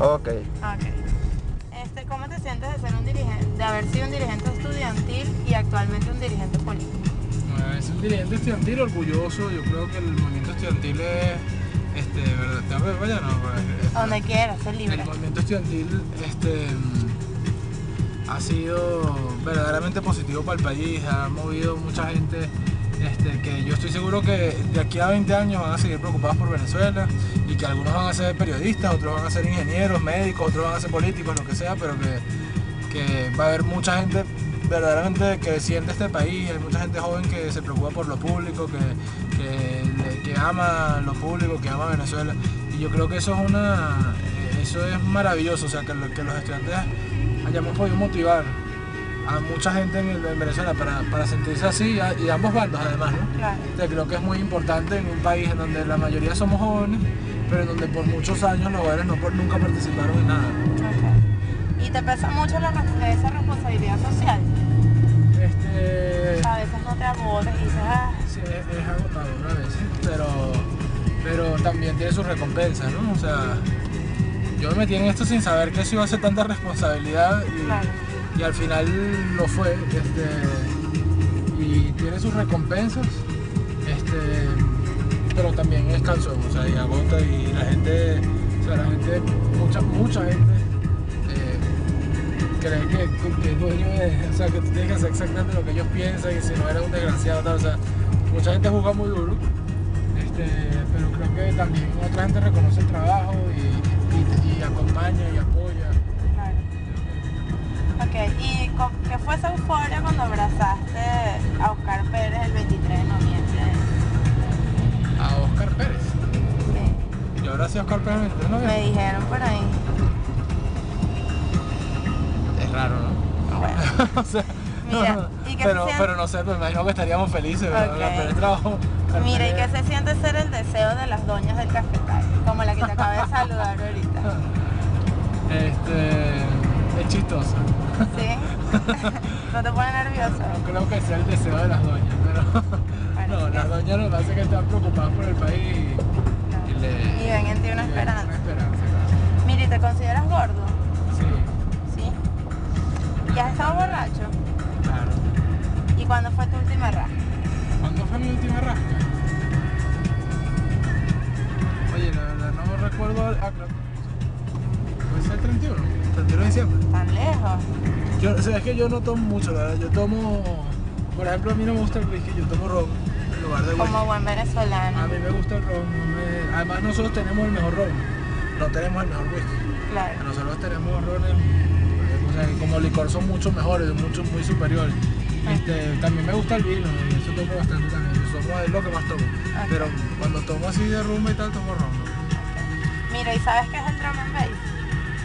Ok. Ok. Este, ¿Cómo te sientes de ser un dirigente, de haber sido un dirigente estudiantil y actualmente un dirigente político? Es un dirigente estudiantil orgulloso. Yo creo que el movimiento estudiantil es. Este, ¿verdad? ¿Tengo que ir para allá? No, pues, Donde quieras, ser libre. El movimiento estudiantil este, ha sido verdaderamente positivo para el país, ha movido mucha gente este, que yo estoy seguro que de aquí a 20 años van a seguir preocupados por Venezuela que algunos van a ser periodistas, otros van a ser ingenieros, médicos, otros van a ser políticos, lo que sea, pero que, que va a haber mucha gente verdaderamente que siente este país, hay mucha gente joven que se preocupa por lo público, que, que, que ama lo público, que ama Venezuela. Y yo creo que eso es una eso es maravilloso, o sea, que, lo- que los estudiantes hayamos podido motivar a mucha gente en, en Venezuela para, para sentirse así, y de ambos bandos además, ¿no? Claro. O sea, creo que es muy importante en un país en donde la mayoría somos jóvenes, pero en donde por muchos años los jóvenes no, por- nunca participaron en nada. ¿Y te pesa mucho la esa responsabilidad social? Este, A veces no te agotas y dices, ah, sí, es, es agotador a veces, pero, pero también tiene sus recompensas, ¿no? O sea, yo me metí en esto sin saber que eso iba a ser tanta responsabilidad y, Claro. y al final lo fue. Este, y tiene sus recompensas, este, pero también es cansón, o sea, y agota y la gente, o sea, la gente, mucha, mucha gente eh, cree que, que dueño de, o sea, que tú tienes que hacer exactamente lo que ellos piensan y si no eres un desgraciado, o sea, mucha gente juzga muy duro, este, pero creo que también otra gente reconoce el trabajo y, acompaña y apoya. claro. Ok, ¿y co- qué fue esa euforia cuando abrazaste Me dijeron por ahí. Es raro, ¿no? Bueno, o sea, Mira, no, no, ¿y qué pero, se pero no sé, me imagino que estaríamos felices, ¿verdad? Ok. La Pérez trabajó. la mira, ¿y qué se siente ser el deseo de las doñas del cafetal? Como la que te acabé de saludar ahorita. Este. Es chistoso. ¿Sí? ¿No te pone nervioso? No creo que sea el deseo de las doñas, pero. Bueno, no, las doñas lo que pasa es que están preocupadas por el país y, y ven en ti una esperanza. Una esperanza, claro. Mira, ¿y te consideras gordo? Sí, ¿Sí? ¿Y has estado borracho? claro. ¿Y cuándo fue tu última raja? ¿Cuándo fue mi última rasca? Oye, la verdad no recuerdo. Ah, creo. ¿Puede ser el 31? 31 de diciembre. ¿Tan lejos? Yo, o sea, es que yo no tomo mucho, la verdad. Yo tomo. Por ejemplo, a mí no me gusta el whisky, yo tomo ron lugar de. Como buen venezolano. A mí me gusta el ron. no me- Además, nosotros tenemos el mejor ron. No tenemos el mejor whisky. Claro. Nosotros tenemos rones, o sea, como licor son mucho mejores, mucho, muy superiores. Este, también me gusta el vino y eso tomo bastante también. Eso es lo que más tomo. Pero cuando tomo así de rumba y tal, tomo ron. Mira, ¿y sabes qué es el drum and bass?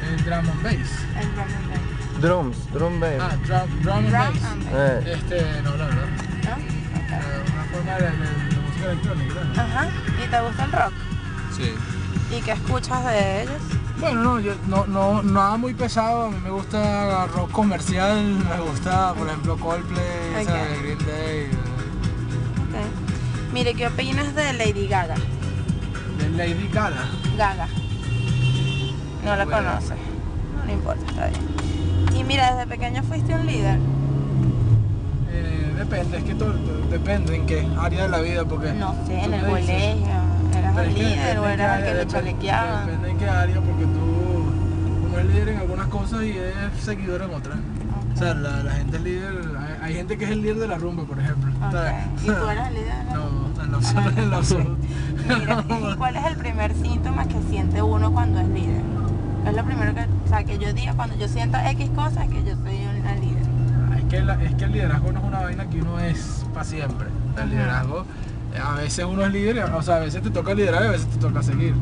El drum and bass. El drum and bass. Drums, drum bass. Ah, drum, drum and Drum bass. and bass. Eh, Este, no, la verdad. ¿No? Ok. Una forma de, de- de música electrónica. ¿no? Ajá. ¿Y te gusta el rock? Sí. ¿Y qué escuchas de ellos? Bueno, no, yo no, no, nada muy pesado, a mí me gusta rock comercial, me gusta, por ejemplo, Coldplay. Green Day, eh, Ok. Mire, ¿qué opinas de Lady Gaga? de Lady Gaga. Gaga. No la Bueno. conoces. No, no importa, está bien. Y mira, desde pequeño fuiste un líder. Depende, es que todo, depende en qué área de la vida, porque... No sé, en el dices- colegio. ¿Eras que líder o eras el que le depende- chalequeaban? Depende en qué área, porque tú, uno es líder en algunas cosas y es seguidor en otras. O sea, la, la gente es líder, hay, hay gente que es el líder de la rumba, por ejemplo. Ok. ¿sabes? ¿Y tú eras el líder? de la- No, en lo absoluto. en lo absoluto. Mira, ¿y cuál es el primer síntoma que siente uno cuando es líder? Es lo primero que, o sea, que yo diga cuando yo siento X cosas que yo soy una líder. Es que, la- es que el liderazgo no es una vaina que uno es para siempre. El liderazgo, eh, a veces uno es líder, o sea, a veces te toca liderar y a veces te toca seguir.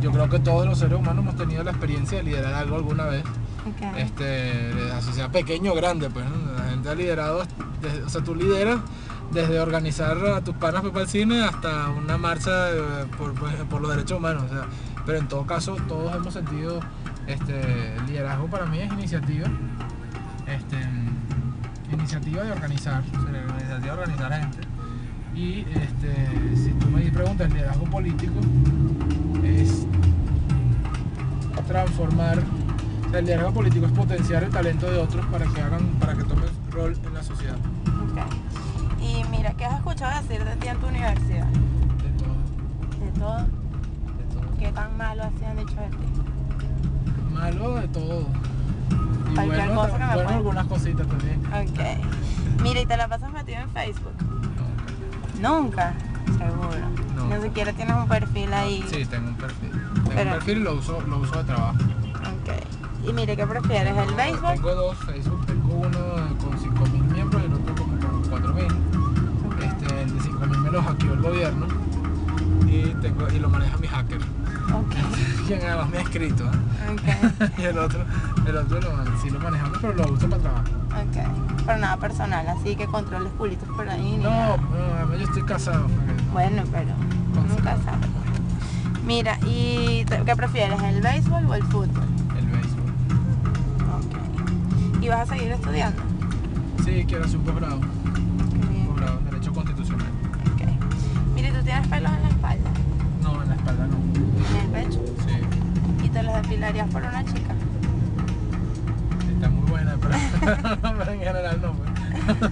Yo creo que todos los seres humanos hemos tenido la experiencia de liderar algo alguna vez, Ok. este, así sea pequeño o grande, pues ¿no? la gente ha liderado, desde- o sea, tú lideras desde organizar a tus panas para el cine hasta una marcha eh, por, por- por los derechos humanos, o sea, pero en todo caso todos hemos sentido, este, liderazgo para mí es iniciativa, este, iniciativa de organizar, la iniciativa de organizar gente. Y este, si tú me preguntas, el liderazgo político es transformar. o sea, el liderazgo político es potenciar el talento de otros para que hagan, para que tomen rol en la sociedad. Ok. Y mira, ¿qué has escuchado decir de ti en tu universidad? De todo, De todo. de todo. ¿Qué tan malo así han dicho de ti? Malo de todo. Cualquier bueno, cosa que me bueno pueda- algunas cositas también. Ok. Mira, ¿y te la pasas metido en Facebook? Nunca. Seguro. No. Ni siquiera tienes un perfil ahí. Sí, tengo un perfil. Tengo Pero- un perfil y lo uso, lo uso de trabajo. Ok. Y mire, ¿qué prefieres? ¿El béisbol? Tengo dos Facebook, tengo uno con 5.000 miembros y el otro como con 4.000. Ok. Este, el de 5.000 me lo hackeó el gobierno y, tengo, y lo maneja mi hacker, Ok. quien además me ha escrito. ¿eh? Y el otro, el otro lo, sí lo manejamos, pero lo uso para trabajo. Ok. Pero nada personal, así que controles culitos por ahí. No, no, yo estoy casado. Bueno, pero nunca sabes. Mira, ¿y qué prefieres? ¿El béisbol o el fútbol? El béisbol. Ok. ¿Y vas a seguir estudiando? Sí, quiero hacer un posgrado, los depilarías por una chica? está muy buena, pero, pero en general no. pues.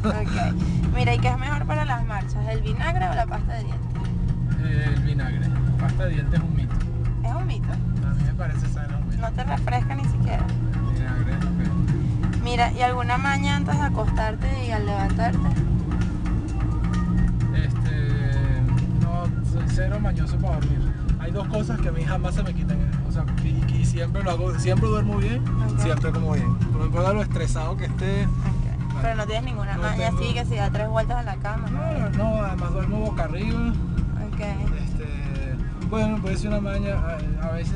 Ok. Mira, ¿y qué es mejor para las marchas? ¿El vinagre o la pasta de dientes? El vinagre. Pasta de dientes es un mito. Es un mito. A mí me parece sano. No te refresca ni siquiera. Vinagre es Mira, ¿y alguna maña antes de acostarte y al levantarte? Este. No, soy cero mañoso para dormir. Hay dos cosas que a mí jamás se me quitan. O sea, y, y siempre lo hago, siempre duermo bien, siempre como bien. No importa lo estresado que esté. Pero no tienes ninguna No maña tengo. así que si da tres vueltas a la cama. No, no, además duermo boca arriba. Este. Bueno, puede ser una maña. A, a veces